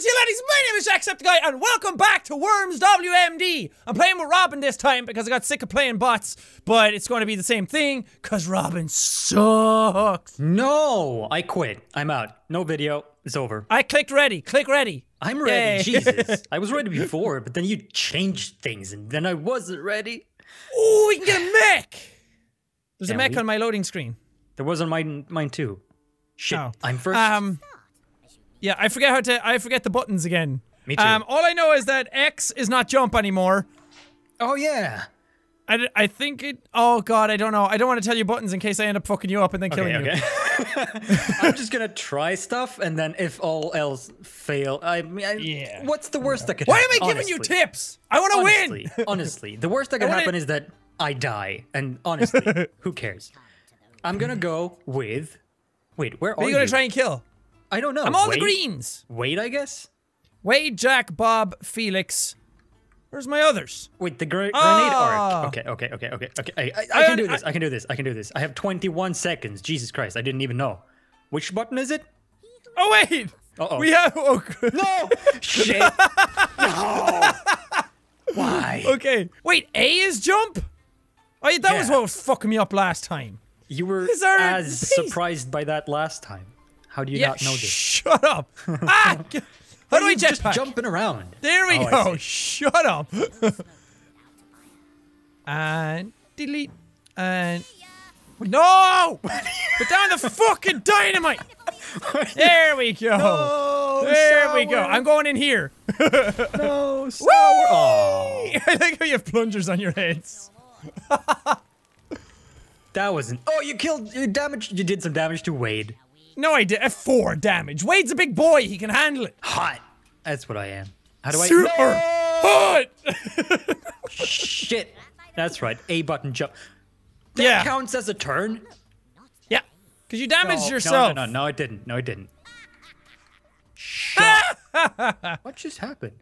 you laddies, my name is Jacksepticeye and welcome back to Worms WMD. I'm playing with Robin this time because I got sick of playing bots, but it's going to be the same thing because Robin sucks. No, I quit. I'm out. No video. It's over. I clicked ready, click ready. I'm ready. Yay. Jesus. I was ready before, but then you changed things and then I wasn't ready. Ooh, we can get a mech. There's a Can mech we? on my loading screen. There was on mine mine too. Shit. Oh. I'm first. Um, yeah, I forget how to. I forget the buttons again. Me too. Um, all I know is that X is not jump anymore. oh yeah. I, I think it. Oh god, I don't know. I don't want to tell you buttons in case I end up fucking you up and then killing Okay, you. okay. I'm just gonna try stuff and then if all else fail, I mean, I, Yeah. what's the worst that could happen? Why am? I giving you tips? I want to Honestly, win. honestly, the worst that could happen is that I die, and honestly, who cares? I'm gonna go with. Wait, where are are you gonna try and kill? I don't know. I'm all Wade? the greens. Wade, I guess. Wade, Jack, Bob, Felix. Where's my others? Wait, the gre- grenade Ah. arc. Okay, okay, okay, okay, okay. I, I, I can do this. I- I, can do this. I can do this. I have 21 seconds. Jesus Christ, I didn't even know. Which button is it? Oh wait. Uh-oh. We have. Oh. No! Shit! no! Why? Okay. Wait. A is jump. Oh, yeah, that was what was fucking me up last time. You were as surprised by that last time. How do you Yeah. not know this? Shut up. ah. How do I just jumping around. There we Oh, go. Shut up. and delete. And no! Put down the fucking dynamite. There we go. Oh, there we go. I'm going in here. no sour. Oh, I like how you have plungers on your heads. that wasn't. Oh, you killed. You damaged. You did some damage to Wade. No, idea. did. uh, Four damage. Wade's a big boy. He can handle it. Hot. That's what I am. How do I? Super hot. Shit. That's right. A button jump. That yeah. counts as a turn. Yeah. Because you damaged No, yourself. No, no, no, no, it didn't. No, it didn't. Shut. what just happened?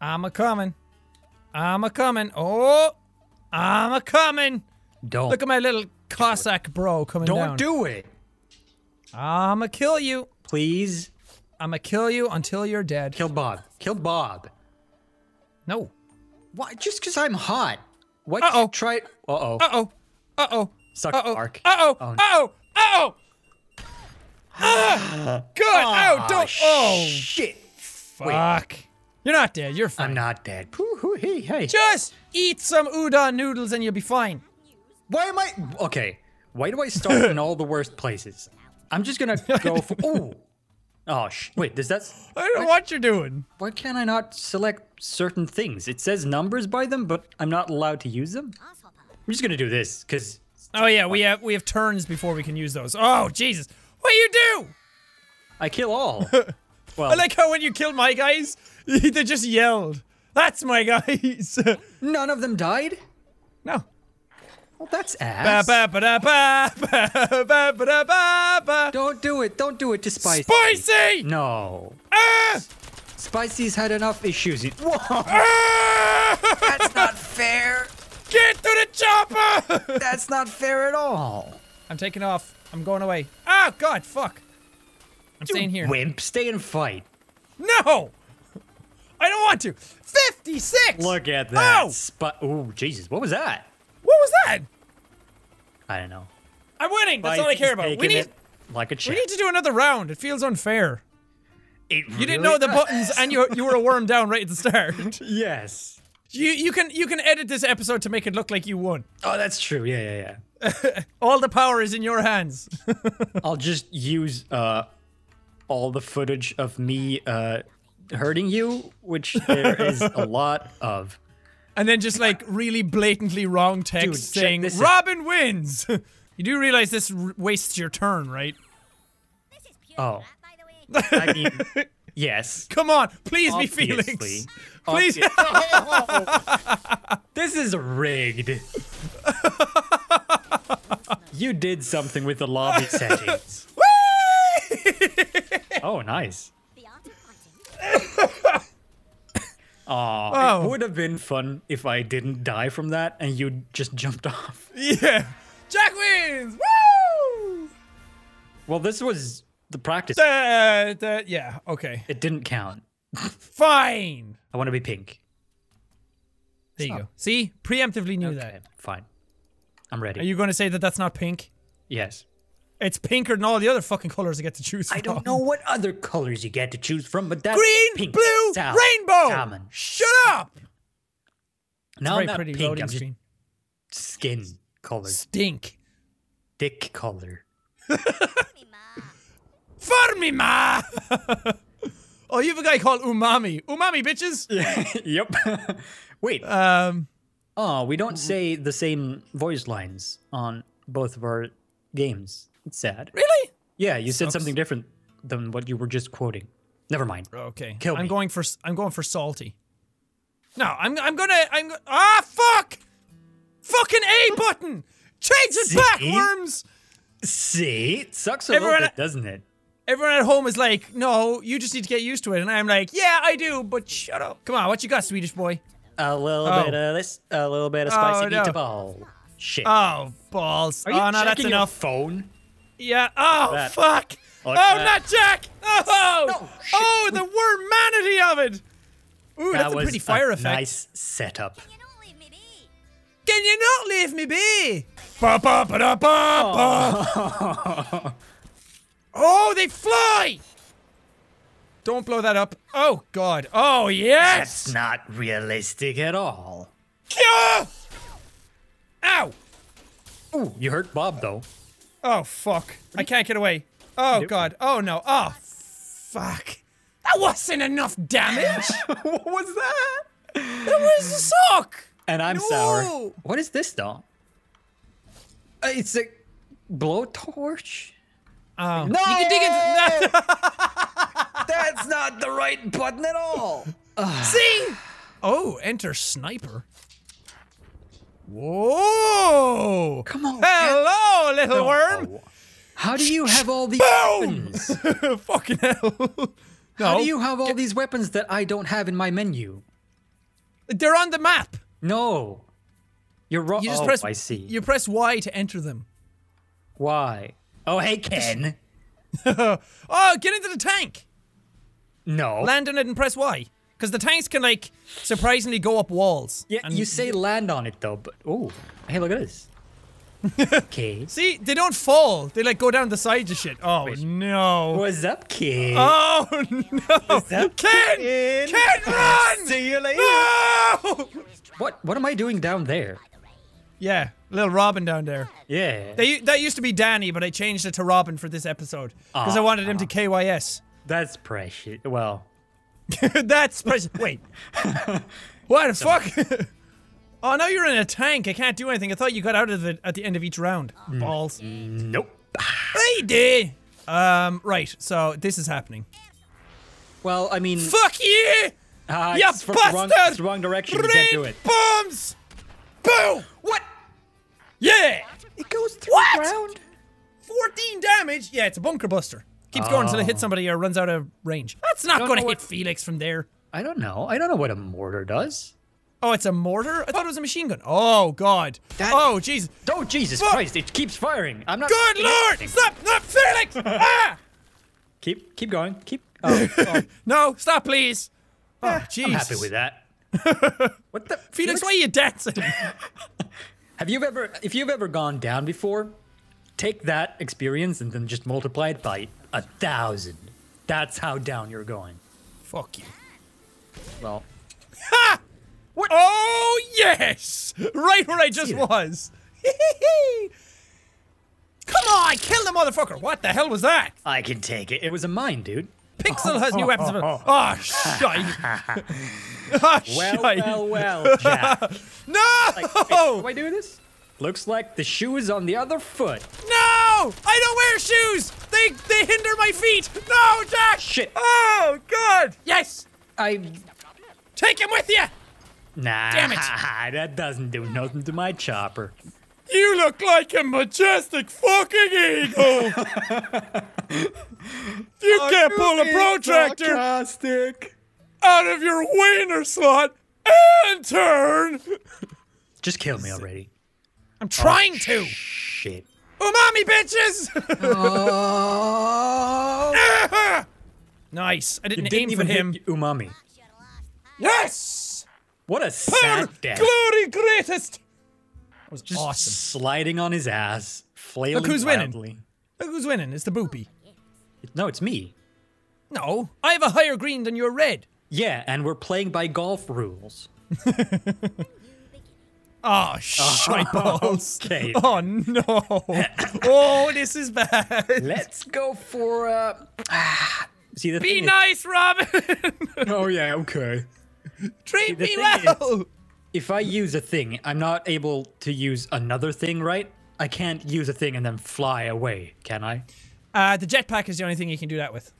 I'm a coming. I'm a coming. Oh, I'm a coming. Don't. Look at my little Cossack bro coming down. don't do it, I'ma kill you. please. I'ma kill you until you're dead. Kill Bob. Kill Bob. No. Why? Just because I'm hot. What? Uh-oh. Try. Uh oh. Uh oh. Uh oh. Suck Uh oh. Mark. Uh oh. Oh, Uh oh. Uh oh. Ah, good. Oh, don't. Oh, shit. fuck. You're not dead. You're fine. I'm not dead. Pooh, hey, hey. Just eat some udon noodles and you'll be fine. Why am I? Okay. Why do I start in all the worst places? I'm just gonna go for. Oh. Oh sh. Wait. Does that? I don't know what you're doing. Why can't I not select certain things? It says numbers by them, but I'm not allowed to use them. I'm just gonna do this because Oh yeah, we have we have turns before we can use those. Oh Jesus, what do you do? I kill all. Well, I like how when you kill my guys, they just yelled. That's my guys. none of them died. no. Well, that's ass. ba ba ba. Don't do it. Don't do it to Spicy. Spicy! No. Ah! Spicy's had enough issues. Whoa. Ah! That's not fair. Get to the chopper! That's not fair at all. I'm taking off. I'm going away. Oh God, fuck. I'm staying here. Wimp, stay and fight. No! I don't want to. 56! Look at that. Oh! Spi- Ooh, Jesus. What was that? What was that? I don't know. I'm winning. That's all I care about. We need, like a we need to do another round. It feels unfair. It You didn't know the buttons, and you you were a worm down right at the start. yes. You you can you can edit this episode to make it look like you won. Oh, that's true. Yeah, yeah, yeah. All the power is in your hands. I'll just use uh all the footage of me uh hurting you, which there is a lot of. And then just like really blatantly wrong text Dude, saying this out. Robin wins. you do realize this r- wastes your turn, right? Oh. I mean, yes. Come on, please be Obviously. Felix. Please. Obvi- this is rigged. you did something with the lobby settings. Oh, nice. Aw, Oh. it would have been fun if I didn't die from that and you just jumped off. yeah. Jack wins. Woo! Well, this was the practice. Uh, that- yeah. Okay. It didn't count. Fine. I want to be pink. There you go. See, preemptively knew that. Fine. I'm ready. Are you going to say that that's not pink? Yes. It's pinker than all the other fucking colors I get to choose from. I don't know what other colors you get to choose from, but that's Green, pink, blue, rainbow. salmon. Shut up. Now Very I'm not pretty pink. I'm just skin color, Stink. dick color. For me, ma. oh, you have a guy called Umami. Umami, bitches. yep. Wait. Um, oh, we don't say the same voice lines on both of our games. It's sad. really? Yeah, you said Sucks. something different than what you were just quoting. Never mind. Okay. Kill I'm me. going for I'm going for salty. No, I'm I'm gonna I'm ah fuck. Fucking A button. Change it See? back, worms. See, it sucks a Everyone- little bit, doesn't it? Everyone at home is like, no, you just need to get used to it, and I'm like, yeah, I do, but shut up. Come on, what you got, Swedish boy? A little Oh. bit of this, a little bit of spicy Oh, no. meatball. Shit. Oh balls. Are you oh no, that's checking your enough. phone? Yeah. Oh That. fuck. Like oh, that. not Jack. Oh. No, oh, the wormanity of it. Ooh, that that's a pretty fire effect. nice setup. Can you not leave me be? Ba, ba, ba, da, ba, ba. oh, they fly! Don't blow that up. Oh, God. Oh, yes! That's not realistic at all. Yeah! Ow! Ooh, you hurt Bob though. Oh, fuck. I can't get away. Oh, Nope. God. Oh, no. Oh, fuck. That wasn't enough damage. what was that? that was a sock! And I'm No. sour. What is this though? Uh, it's a blowtorch. Oh. No! You can dig into that. That's not the right button at all. See? Oh, enter sniper. Whoa! Come on. Hello, little worm. How do you have all these Boom! weapons? Fucking hell. no, How do you have all these weapons that I don't have in my menu? they're on the map. No. You're wrong. You just oh, press. I see. You press Y to enter them. Why? Oh, hey, Ken. Oh, get into the tank. No. Land on it and press Y. Because the tanks can like surprisingly go up walls. yeah, And you say land on it though, but oh, hey, look at this. okay. See, they don't fall. They like go down the sides of shit. Oh no. What's up, kid? Oh no. up, Ken! kid? Ken, run! See you later. No! What? What am I doing down there? Yeah, little Robin down there. Yeah. They, that used to be Danny, but I changed it to Robin for this episode because I ah. wanted him to KYS. That's precious. Well, That's pres- wait. what the fuck? oh, now you're in a tank. I can't do anything. I thought you got out of it at the end of each round. Balls. nope. Hey, did. Um, right. So this is happening. Well, I mean, Fuck you! uh, you it's from the wrong, bastard! it's the wrong direction. You can't do it. bombs! Boom! What? Yeah! It goes through What? the ground. 14 damage? Yeah, it's a bunker buster. Keeps going until it hits somebody or runs out of range. That's not going to hit what- Felix from there. I don't know. I don't know what a mortar does. Oh, it's a mortar? I thought it was a machine gun. Oh, God. That- Oh, jeez. Oh Jesus Fuck. Christ! It keeps firing. I'm not. Good lord! Stop! Stop, Felix! ah! Keep keep going. Keep. Oh, oh, No, stop, please. Oh, jeez. I'm happy with that. what the Felix, why are you dancing? Have you ever, if you've ever gone down before, take that experience and then just multiply it by a thousand. That's how down you're going. Fuck you. Well, Ha! Oh, yes! Right where I just was. Come on, kill the motherfucker. What the hell was that? I can take it. It was a mine, dude. Pixel has new weapons. of- Oh, shite. Oh, Well, shite. well, well, Jack. No! Wait, do I do this? Looks like the shoe is on the other foot. No! I don't wear shoes! They they hinder my feet! No, Jack! Shit. Oh, God! Yes! I. Take him with you! Nah. Damn it. that doesn't do nothing to my chopper. You look like a majestic fucking eagle! you can't pull a protractor Sarcastic. out of your wiener slot and turn! Just kill me already. I'm trying oh, to! Shit. Umami bitches! Oh. Nice. I didn't, It didn't aim for even him. hit umami. Yes! What a sad death. glory greatest! That was Just awesome. sliding on his ass, flailing Look who's winning. Look who's winning. It's the boopy. No, it's me. No, I have a higher green than your red. Yeah, and we're playing by golf rules. Oh, shite balls. Okay. Oh, no. oh, this is bad. Let's go for uh See the Be thing is- nice, Robin. Oh yeah, okay. Treat the me thing is- well. If I use a thing, I'm not able to use another thing, right? I can't use a thing and then fly away, can I? Uh, the jetpack is the only thing you can do that with.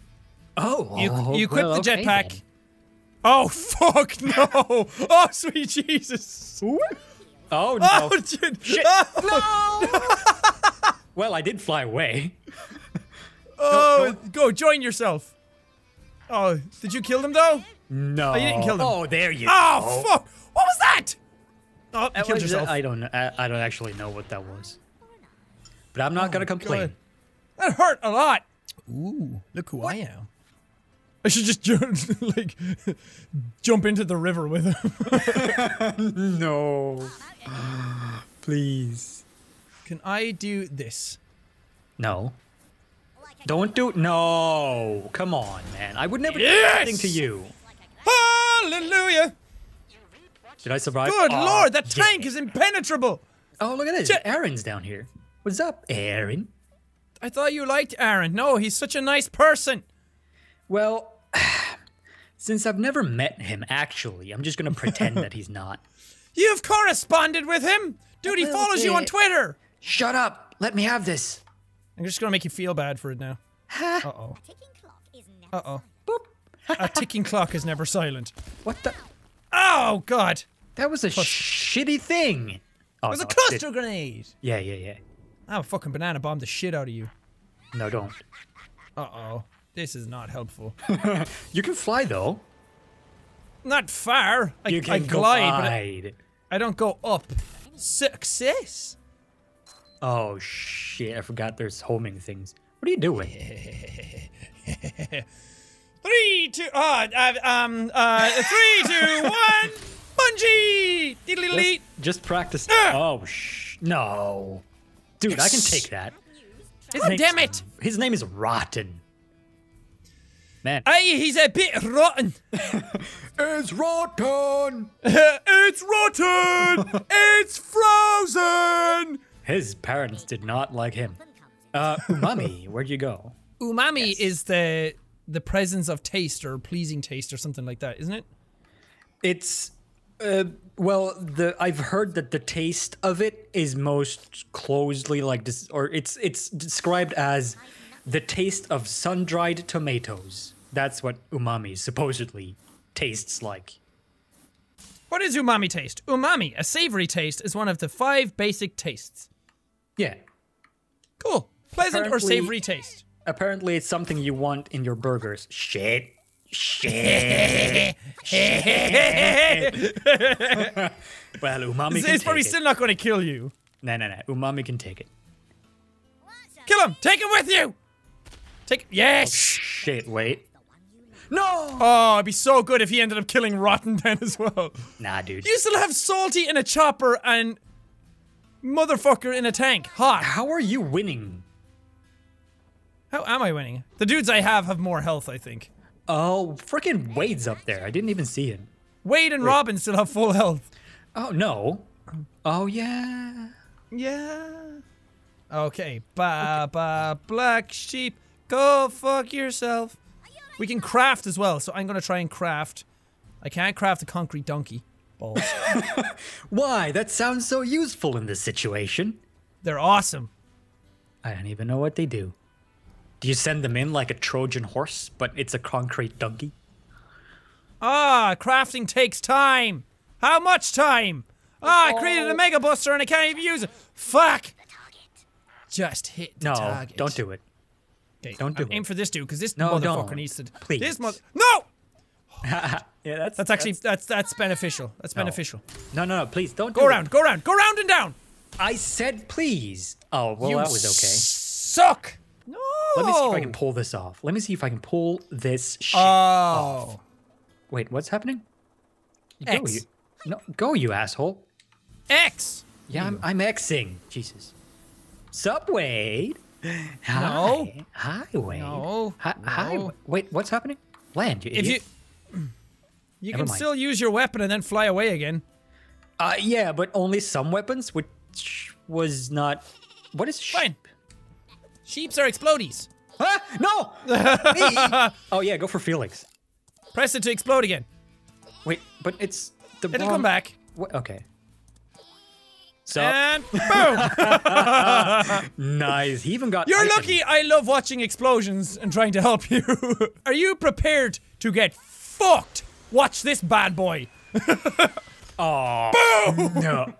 Oh, You, oh, you equip well, the jetpack. then. Oh, fuck no. Oh, sweet Jesus. Oh, oh no. Oh, dude. Shit. Oh, Well, I did fly away. oh, go join yourself. Oh, did you kill them though? No. Oh, you didn't kill them. Oh, there you Oh, go. fuck. What was that? Oh, you That killed was- yourself. I don't know. I, I don't actually know what that was. But I'm not oh gonna complain. Oh, God. That hurt a lot. Ooh, look who I am. I should just jump, like jump into the river with him. No. Please. Can I do this? No. Don't do No. Come on, man. I would never Yes! do anything to you. Hallelujah! Did I survive? Good Oh, lord, that yeah. tank is impenetrable. Oh, look at this. Shit. Aaron's down here. What's up, Aaron? I thought you liked Aaron. No, he's such a nice person. Well, since I've never met him actually, I'm just gonna pretend that he's not. You've corresponded with him. Dude, he little follows you on. Twitter. Shut up! Let me have this. I'm just gonna make you feel bad for it now. Uh oh. Uh oh. Boop. A ticking clock is never silent. What the? Oh god. That was a shitty thing. Oh, It was a no, it- cluster grenade. Yeah, yeah, yeah. I'll fucking banana bomb the shit out of you. No, don't. Uh oh. This is not helpful. You can fly though. not far. I, You I can glide, I. I don't go up. Success. Oh shit! I forgot there's homing things. What are you doing? Three, two, uh, uh, um, uh, three, two, one, bungee! Just, just practice. Ah! Oh sh! No, dude, I can take that. His God damn it! His name is Rotten. Man, Hey, he's a bit rotten. it's Rotten. it's rotten! it's frozen! His parents did not like him. Uh, Umami, where'd you go? Umami is the the presence of taste or pleasing taste or something like that, isn't it? It's uh, well, the I've heard that the taste of it is most closely like this, or it's it's described as the taste of sun-dried tomatoes. That's what umami supposedly tastes like. What is umami taste? Umami, a savory taste, is one of the five basic tastes. Yeah. Cool. Pleasant or savory taste. Apparently, it's something you want in your burgers. Shit. Shit. well, umami It's, can it's probably take still not going to kill you. No, no, no. Umami can take it. Kill him! Take him with you! Take Yes! Oh, shit, wait. No! Oh, it'd be so good if he ended up killing Rotten then as well. Nah, dude. You still have Salty in a chopper and Motherfucker in a tank. Hot. How are you winning? How am I winning? The dudes I have have more health, I think. Oh, freaking Wade's up there. I didn't even see him. Wade and Robin still have full health. Oh, no. Oh, yeah. Yeah. Okay. Ba ba black sheep. Go fuck yourself. We can craft as well, so I'm gonna try and craft. I can't craft a concrete donkey. Balls. Why? That sounds so useful in this situation. They're awesome. I don't even know what they do. Do you send them in like a Trojan horse, but it's a concrete donkey? Ah, crafting takes time. How much time? Ah, I created a mega buster and I can't even use it. Fuck. Just hit the No, target. don't do it. Okay, don't do Aim it. for this dude, because this No, motherfucker don't. needs to. Please. This mother. No. yeah, that's That's actually that's that's beneficial. That's beneficial. no, no, no. Please don't Go do around, go around, go round and down. I said please. Oh well, you that was okay. Suck. No. Let me see if I can pull this off. Let me see if I can pull this shit. Oh. Wait, what's happening? Go, you. No, go, you asshole. X. Yeah, I'm, I'm Xing. Jesus. Subway. Hi. No. Highway. No. Hi, hi- No. Wait, what's happening? Land, you If you idiot. you Never can mind. still use your weapon and then fly away again. Uh, yeah, but only some weapons, which was not. What is Fine. sheep? Sheeps are explodies. Ah, no! Oh yeah, go for Felix. Press it to explode again. Wait, but it's the. It'll wrong- come back. What? Okay. So And boom! nice. He even got. You're lucky I love watching explosions and trying to help you. Are you prepared to get fucked? Watch this bad boy. Oh no!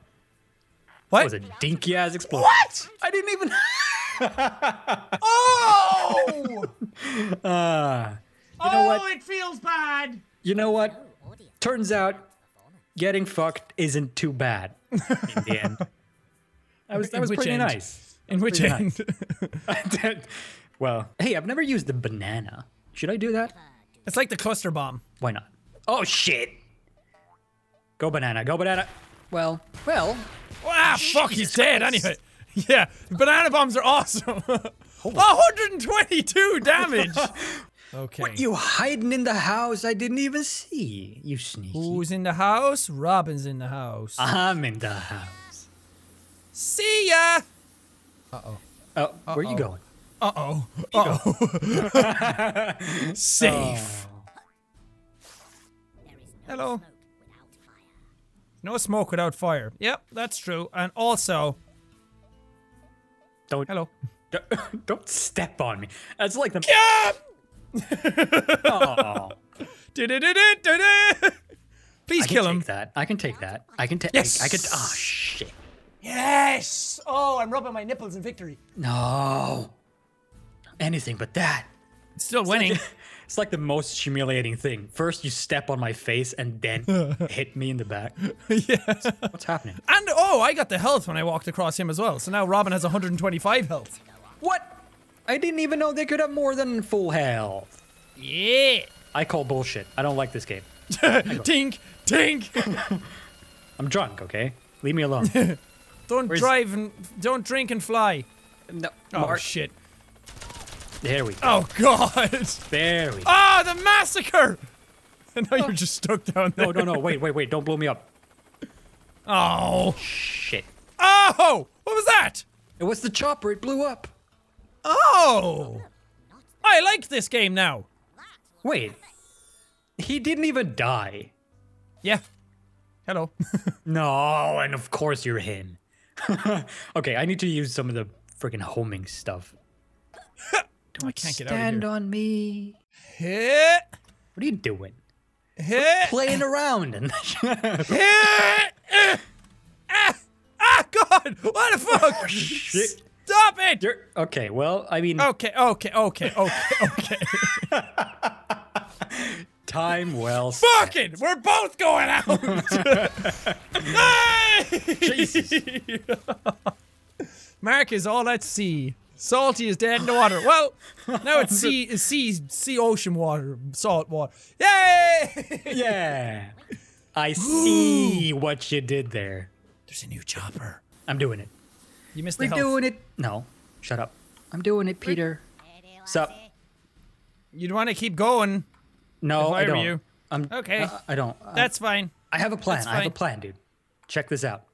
What? That was a dinky ass explosion. What? I didn't even. oh! Uh, you know what? it feels bad. you know what? Turns out, getting fucked isn't too bad in the end. That was that was pretty end? nice. In which pretty end? nice. well, hey, I've never used the banana. Should I do that? it's like the cluster bomb. Why not? Oh shit! Go banana, go banana. Well, well, Ah, fuck, he's Jesus dead Christ. anyway. Yeah, banana bombs are awesome. 122 damage. Okay. What you hiding in the house? I didn't even see you sneaky. Who's in the house? Robin's in the house. I'm in the house. See ya. Uh oh, Oh, where you going? Uh oh. Uh oh. Safe. Hello. No smoke without fire. Yep, that's true. And also, Don't hello. don't- don't step on me. That's like the. Yeah! Oh. Please I can kill take him. that. I can take that. I can take. Yes. I, I can. Oh shit! Yes. Oh, I'm rubbing my nipples in victory. No. Anything but that. Still winning. It's like the most humiliating thing. First, you step on my face and then hit me in the back. yeah. What's happening? And oh, I got the health when I walked across him as well. So now Robin has 125 health. What? I didn't even know they could have more than full health. Yeah. I call bullshit. I don't like this game. tink, tink. I'm drunk, okay? Leave me alone. Don't Where's- drive and don't drink and fly. no, Oh Mark. shit. There we go. Oh god. There we go. Ah, the massacre. And now you're just stuck down there. No, no, no. Wait, wait, wait. Don't blow me up. Oh. Shit. Oh. What was that? It was the chopper. It blew up. Oh. I like this game now. Wait. He didn't even die. Yeah. Hello. No, and of course you're him. okay, I need to use some of the freaking homing stuff. I can't get out of Stand on me. Hit. What are you doing? Hit. Playing around and Hit. Ah. Ah, God. What the fuck? shit. Stop it. You're okay. Well, I mean, Okay, okay, okay, okay, okay. time well. spent. Fucking, we're both going out. hey! Jesus. Mark is all at sea. Salty is dead in the water. Well, now it's sea, sea, sea, ocean water, salt water. Yay! Yeah. I see what you did there. There's a new chopper. I'm doing it. You missed the We're doing it. No, shut up. I'm doing it, Peter. Sup? You'd want to keep going. No, I I don't. you. I'm Okay. uh, I don't. I- That's fine. I have a plan. I have a plan, dude. Check this out.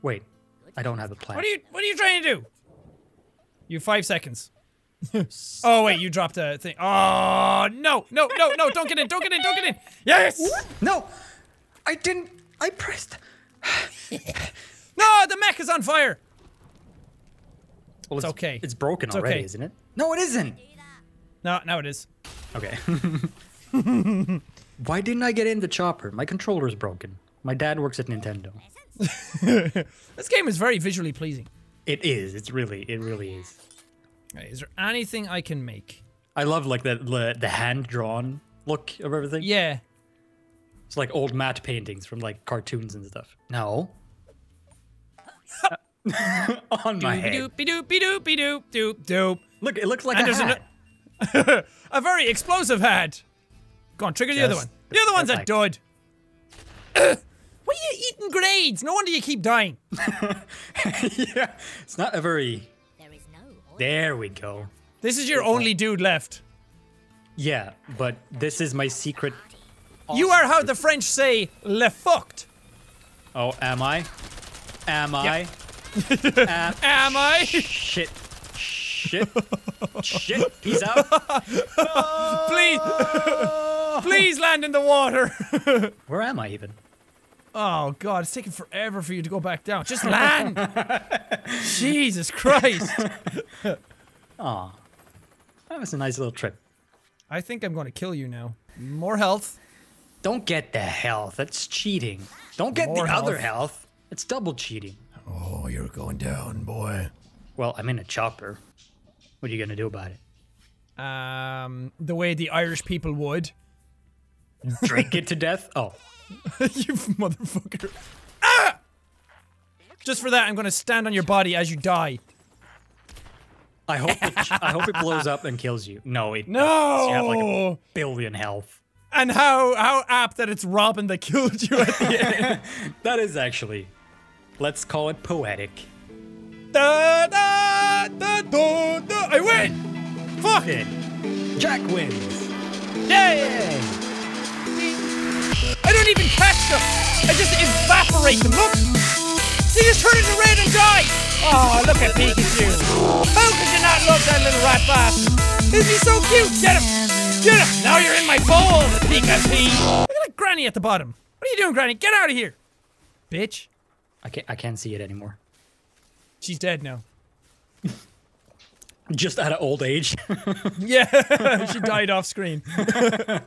Wait, I don't have a plan. What are you? What are you trying to do? You have five seconds. oh wait, you dropped a thing. Oh no, no, no, no! Don't get in! Don't get in! Don't get in! Yes! No, I didn't. I pressed. No, the mech is on fire. Well, It's okay. It's broken It's already, okay. isn't it? No, it isn't. No, now it is. Okay. Why didn't I get in the chopper? My controller's broken. My dad works at Nintendo. This game is very visually pleasing. It is. It's really. It really is. Okay, is there anything I can make? I love like the the, the hand drawn look of everything. Yeah. It's like old matte paintings from like cartoons and stuff. No. On my head. Doop doop doop doop doop doop doop. Look, it looks like And a there's an- A very explosive hat. Go on, trigger the other one. The other one's a perfect. dud. Ugh. Why are you eating grades? No wonder you keep dying. yeah, it's not a very. There is no oil. There we go. This is your only dude left. Yeah, but this is my secret. You are how the French say le fucked. Oh, am I? Am I? Am, Am I? shit. Shit. Shit. He's out. Please, please land in the water. Where am I even? Oh god, it's taking forever for you to go back down. Just land. Jesus Christ. Aw. That was a nice little trip. I think I'm going to kill you now. More health. Don't get the health. That's cheating. Don't get More the other health. health. It's double cheating. Oh, you're going down, boy. Well, I'm in a chopper. What are you gonna do about it? Um, the way the Irish people would. Drink it to death? Oh. you motherfucker. Ah! Just for that, I'm gonna stand on your body as you die. I hope it, I hope it blows up and kills you. No, it No! You have like a billion health. And how how apt that it's Robin that killed you at the end. That is actually. Let's call it poetic. da, da, da, da, da. I win! Fuck! It. Jack wins. Yay! I don't even catch them! I just evaporate them, look! They just turn into red and die! Oh, look at Pikachu! How could you not love that little rat bastard? Isn't he so cute? Get him! Get him! Now you're in my bowl, Pikachu! Look at that granny at the bottom. What are you doing, granny? Get out of here! Bitch. I can't I can't see it anymore. She's dead now. Just out of old age. Yeah, she died off screen.